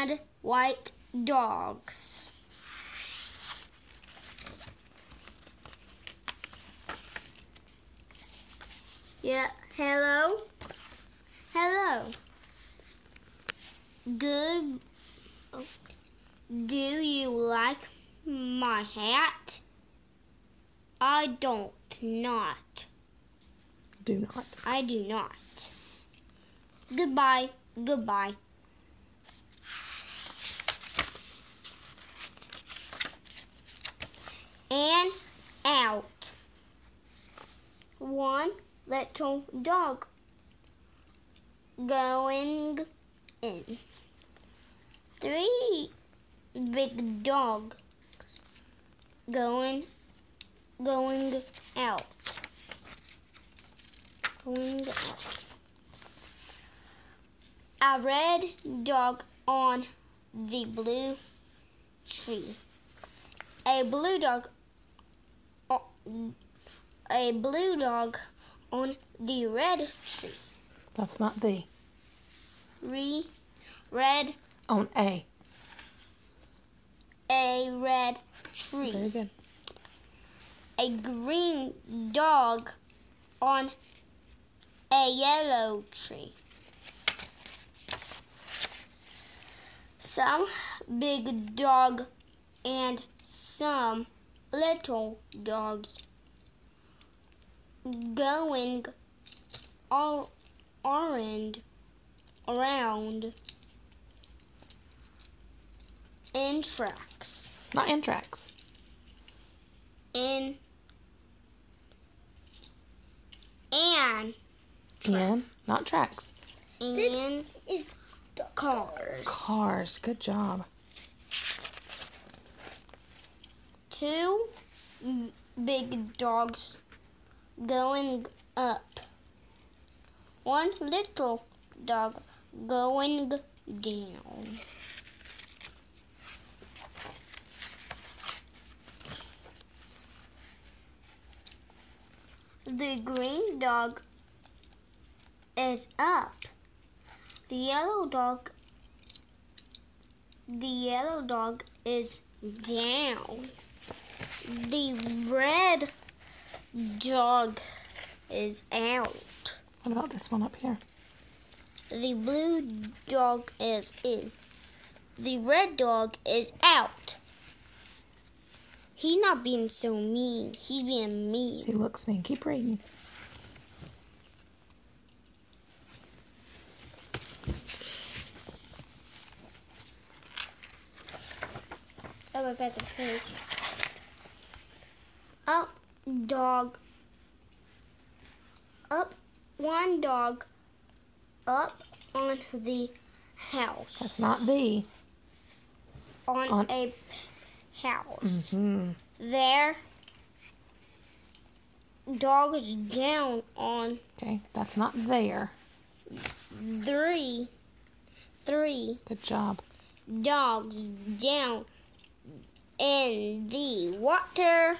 and white dogs. Yeah, hello? Hello. Good. Do you like my hat? I don't not. Do not. I do not. Goodbye. Goodbye. And out. One little dog going in. Three big dogs going going out. Going out. A red dog on the blue tree. A blue dog a blue dog on the red tree. That's not the. Re red On A. a red tree. Very good. A green dog on a yellow tree. Some big dog and some little dogs going all around around in tracks Not in tracks. in and In, not tracks. and cars. Cars. Good job. Two big dogs going up. One little dog going down. The green dog is up. The yellow dog the yellow dog is down. The red dog is out. What about this one up here? The blue dog is in. The red dog is out. He's not being so mean. He's being mean. He looks mean. Keep reading. Oh, my a page. Up, dog. Up, one dog. Up on the house. That's not the. on, On- a house. hmm There, dog is down on Okay, that's not there. three, three Good job. dogs down in the water.